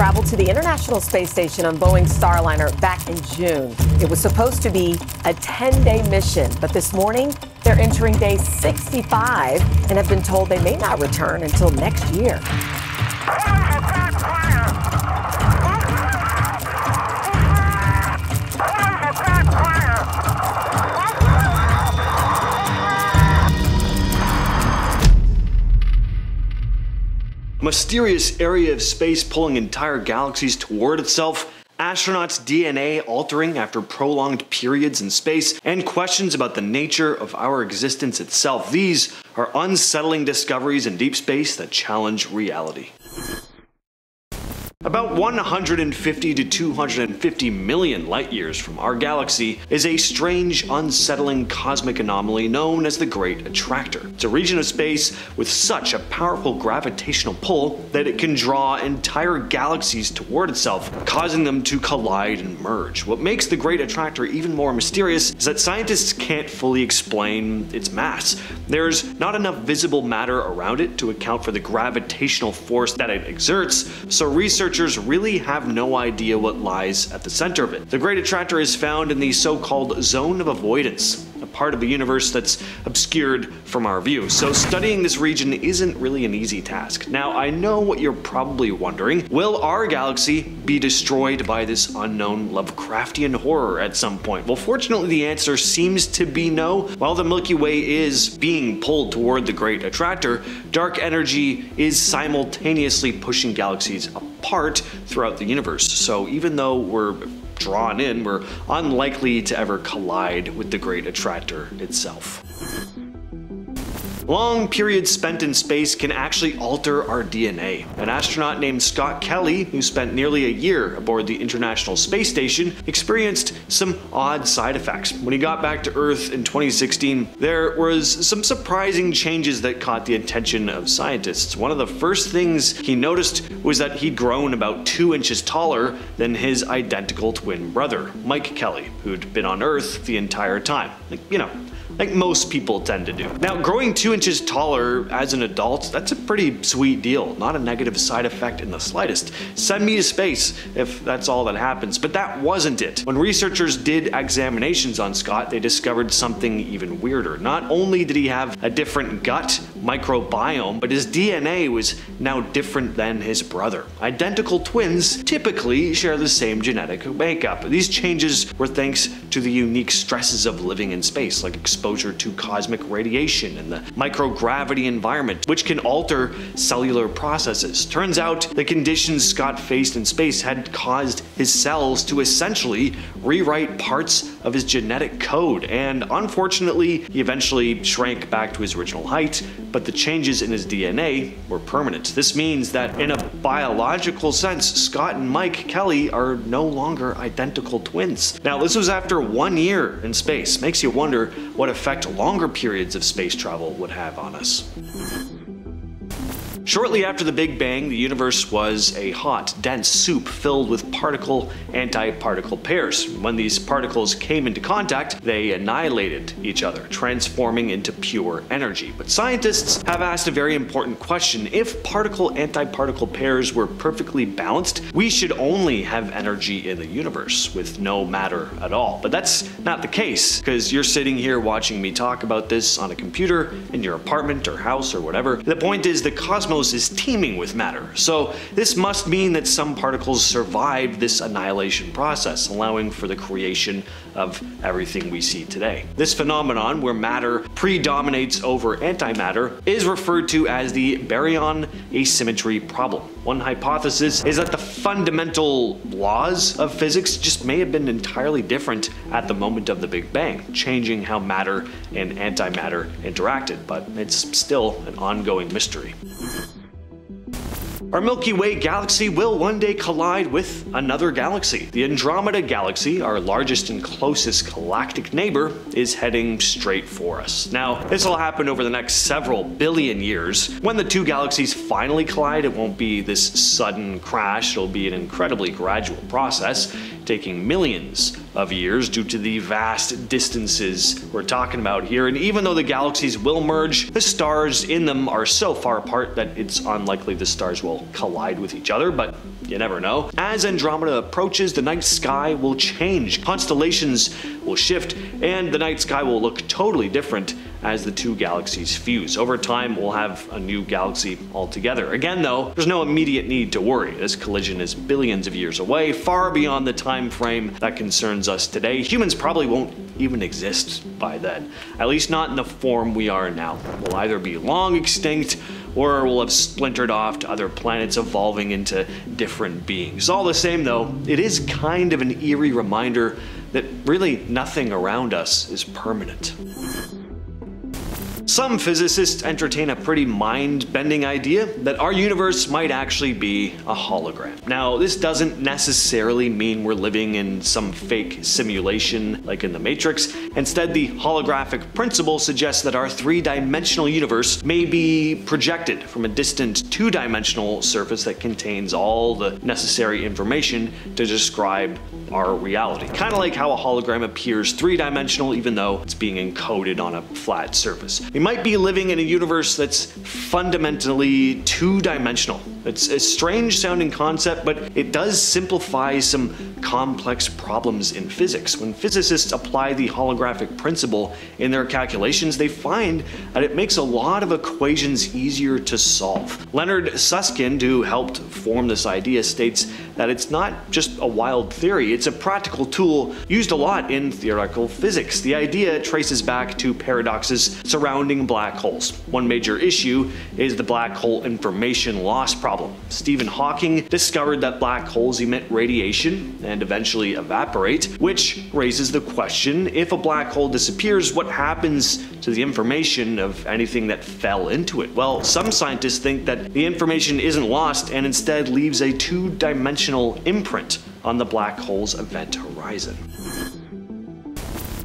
traveled to the International Space Station on Boeing Starliner back in June. It was supposed to be a 10 day mission, but this morning they're entering day 65 and have been told they may not return until next year. Mysterious area of space pulling entire galaxies toward itself, astronauts' DNA altering after prolonged periods in space, and questions about the nature of our existence itself. These are unsettling discoveries in deep space that challenge reality. About 150 to 250 million light years from our galaxy is a strange, unsettling cosmic anomaly known as the Great Attractor. It's a region of space with such a powerful gravitational pull that it can draw entire galaxies toward itself, causing them to collide and merge. What makes the Great Attractor even more mysterious is that scientists can't fully explain its mass. There's not enough visible matter around it to account for the gravitational force that it exerts, so research researchers really have no idea what lies at the center of it. The Great Attractor is found in the so-called zone of avoidance, a part of the universe that's obscured from our view. So studying this region isn't really an easy task. Now, I know what you're probably wondering. Will our galaxy be destroyed by this unknown Lovecraftian horror at some point? Well, fortunately, the answer seems to be no. While the Milky Way is being pulled toward the Great Attractor, dark energy is simultaneously pushing galaxies apart throughout the universe. So even though we're drawn in, we're unlikely to ever collide with the Great Attractor itself. Long periods spent in space can actually alter our DNA. An astronaut named Scott Kelly, who spent nearly a year aboard the International Space Station, experienced some odd side effects. When he got back to Earth in 2016, there was some surprising changes that caught the attention of scientists. One of the first things he noticed was that he'd grown about two inches taller than his identical twin brother, Mike Kelly, who'd been on Earth the entire time. Like, you know, like most people tend to do. Now, growing two inches taller as an adult, that's a pretty sweet deal. Not a negative side effect in the slightest. Send me to space if that's all that happens. But that wasn't it. When researchers did examinations on Scott, they discovered something even weirder. Not only did he have a different gut microbiome, but his DNA was now different than his brother. Identical twins typically share the same genetic makeup. These changes were thanks to the unique stresses of living in space, like exposure exposure to cosmic radiation and the microgravity environment, which can alter cellular processes. Turns out the conditions Scott faced in space had caused his cells to essentially rewrite parts of his genetic code, and unfortunately, he eventually shrank back to his original height, but the changes in his DNA were permanent. This means that in a biological sense, Scott and Mike Kelly are no longer identical twins. Now, this was after one year in space. Makes you wonder what effect longer periods of space travel would have on us. Shortly after the Big Bang, the universe was a hot, dense soup filled with particle antiparticle pairs. When these particles came into contact, they annihilated each other, transforming into pure energy. But scientists have asked a very important question. If particle antiparticle pairs were perfectly balanced, we should only have energy in the universe with no matter at all. But that's not the case, because you're sitting here watching me talk about this on a computer in your apartment or house or whatever. The point is the cosmos cosmos is teeming with matter, so this must mean that some particles survived this annihilation process, allowing for the creation of everything we see today. This phenomenon, where matter predominates over antimatter, is referred to as the baryon asymmetry problem. One hypothesis is that the fundamental laws of physics just may have been entirely different at the moment of the Big Bang, changing how matter and antimatter interacted, but it's still an ongoing mystery. Our Milky Way galaxy will one day collide with another galaxy. The Andromeda Galaxy, our largest and closest galactic neighbor, is heading straight for us. Now, this will happen over the next several billion years. When the two galaxies finally collide, it won't be this sudden crash, it'll be an incredibly gradual process, taking millions of years due to the vast distances we're talking about here. And even though the galaxies will merge, the stars in them are so far apart that it's unlikely the stars will collide with each other, but you never know. As Andromeda approaches, the night sky will change, constellations will shift, and the night sky will look totally different as the two galaxies fuse. Over time, we'll have a new galaxy altogether. Again, though, there's no immediate need to worry. This collision is billions of years away, far beyond the time frame that concerns us today. Humans probably won't even exist by then, at least not in the form we are now. We'll either be long extinct or we'll have splintered off to other planets evolving into different beings. All the same though, it is kind of an eerie reminder that really nothing around us is permanent. Some physicists entertain a pretty mind-bending idea that our universe might actually be a hologram. Now, this doesn't necessarily mean we're living in some fake simulation like in the Matrix. Instead, the holographic principle suggests that our three-dimensional universe may be projected from a distant two-dimensional surface that contains all the necessary information to describe our reality. Kind of like how a hologram appears three-dimensional even though it's being encoded on a flat surface. We might be living in a universe that's fundamentally two-dimensional. It's a strange sounding concept, but it does simplify some complex problems in physics. When physicists apply the holographic principle in their calculations, they find that it makes a lot of equations easier to solve. Leonard Susskind, who helped form this idea, states that it's not just a wild theory, it's a practical tool used a lot in theoretical physics. The idea traces back to paradoxes surrounding black holes. One major issue is the black hole information loss problem. Stephen Hawking discovered that black holes emit radiation and eventually evaporate, which raises the question if a black hole disappears, what happens to the information of anything that fell into it? Well, some scientists think that the information isn't lost and instead leaves a two dimensional imprint on the black hole's event horizon.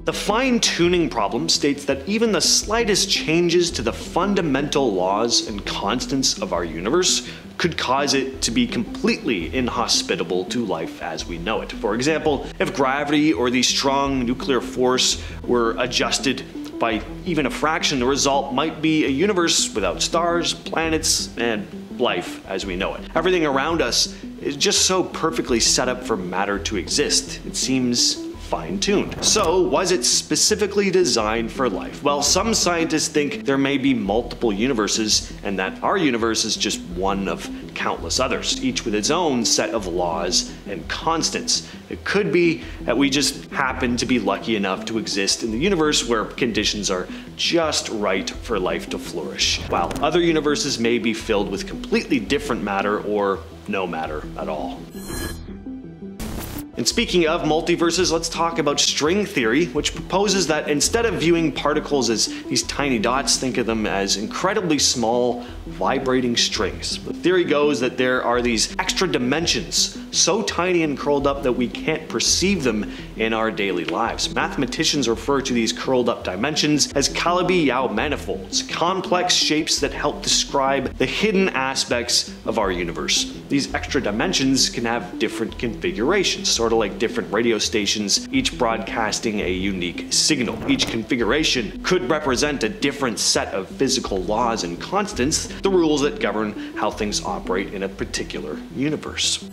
The fine tuning problem states that even the slightest changes to the fundamental laws and constants of our universe could cause it to be completely inhospitable to life as we know it. For example, if gravity or the strong nuclear force were adjusted by even a fraction, the result might be a universe without stars, planets, and life as we know it. Everything around us is just so perfectly set up for matter to exist. It seems fine-tuned. So was it specifically designed for life? Well, some scientists think there may be multiple universes and that our universe is just one of countless others, each with its own set of laws and constants. It could be that we just happen to be lucky enough to exist in the universe where conditions are just right for life to flourish, while other universes may be filled with completely different matter or no matter at all. And speaking of multiverses, let's talk about string theory, which proposes that instead of viewing particles as these tiny dots, think of them as incredibly small, vibrating strings. The theory goes that there are these extra dimensions, so tiny and curled up that we can't perceive them in our daily lives. Mathematicians refer to these curled up dimensions as Calabi-Yau manifolds, complex shapes that help describe the hidden aspects of our universe. These extra dimensions can have different configurations, sort of like different radio stations, each broadcasting a unique signal. Each configuration could represent a different set of physical laws and constants, the rules that govern how things operate in a particular universe.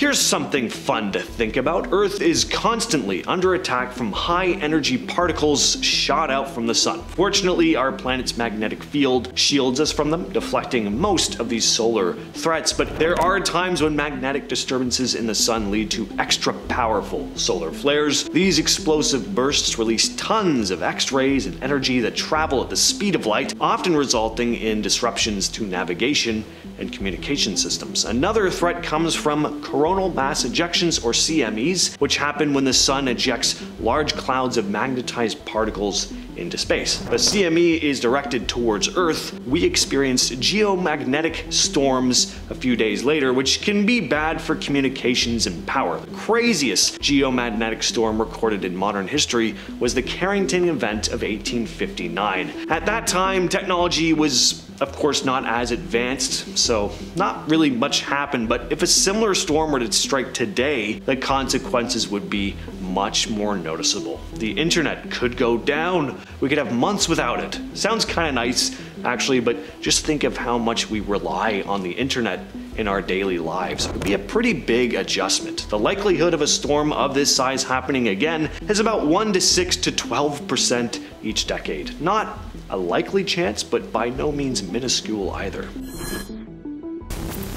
Here's something fun to think about. Earth is constantly under attack from high energy particles shot out from the sun. Fortunately, our planet's magnetic field shields us from them, deflecting most of these solar threats, but there are times when magnetic disturbances in the sun lead to extra powerful solar flares. These explosive bursts release tons of X-rays and energy that travel at the speed of light, often resulting in disruptions to navigation and communication systems. Another threat comes from coronal mass ejections or CMEs, which happen when the sun ejects large clouds of magnetized particles into space. A CME is directed towards Earth. We experience geomagnetic storms a few days later, which can be bad for communications and power. The craziest geomagnetic storm recorded in modern history was the Carrington event of 1859. At that time, technology was of course not as advanced, so not really much happened, but if a similar storm were to strike today, the consequences would be much more noticeable. The internet could go down. We could have months without it. Sounds kind of nice, actually, but just think of how much we rely on the internet in our daily lives. It would be a pretty big adjustment. The likelihood of a storm of this size happening again is about 1 to 6 to 12% each decade. Not a likely chance, but by no means minuscule either.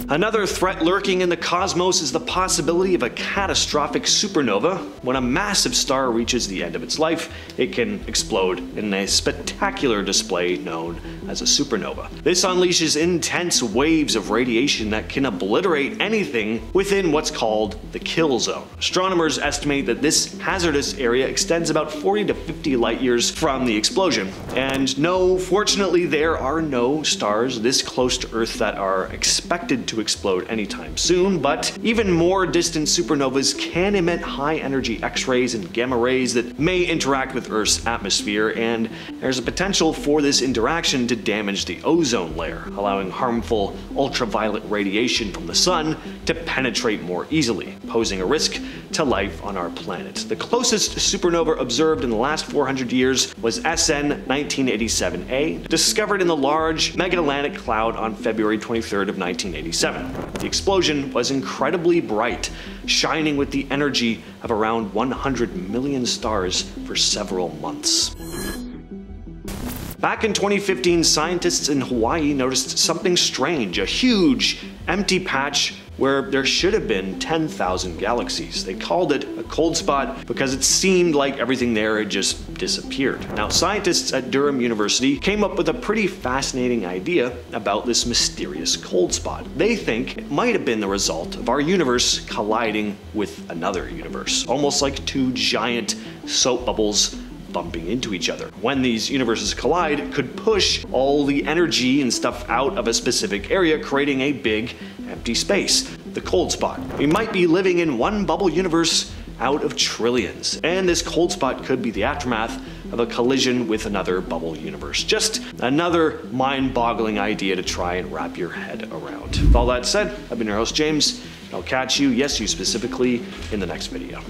Another threat lurking in the cosmos is the possibility of a catastrophic supernova. When a massive star reaches the end of its life, it can explode in a spectacular display known as a supernova. This unleashes intense waves of radiation that can obliterate anything within what's called the kill zone. Astronomers estimate that this hazardous area extends about 40 to 50 light years from the explosion. And no, fortunately, there are no stars this close to Earth that are expected to explode anytime soon, but even more distant supernovas can emit high energy X-rays and gamma rays that may interact with Earth's atmosphere, and there's a potential for this interaction to damage the ozone layer, allowing harmful ultraviolet radiation from the sun to penetrate more easily, posing a risk to life on our planet. The closest supernova observed in the last 400 years was SN 1987A, discovered in the Large Magellanic Cloud on February 23rd of 1987. The explosion was incredibly bright, shining with the energy of around 100 million stars for several months. Back in 2015, scientists in Hawaii noticed something strange, a huge empty patch where there should have been 10,000 galaxies. They called it a cold spot because it seemed like everything there had just disappeared. Now, scientists at Durham University came up with a pretty fascinating idea about this mysterious cold spot. They think it might have been the result of our universe colliding with another universe, almost like two giant soap bubbles bumping into each other. When these universes collide, it could push all the energy and stuff out of a specific area, creating a big empty space, the cold spot. We might be living in one bubble universe out of trillions, and this cold spot could be the aftermath of a collision with another bubble universe. Just another mind-boggling idea to try and wrap your head around. With all that said, I've been your host James, I'll catch you, yes you specifically, in the next video.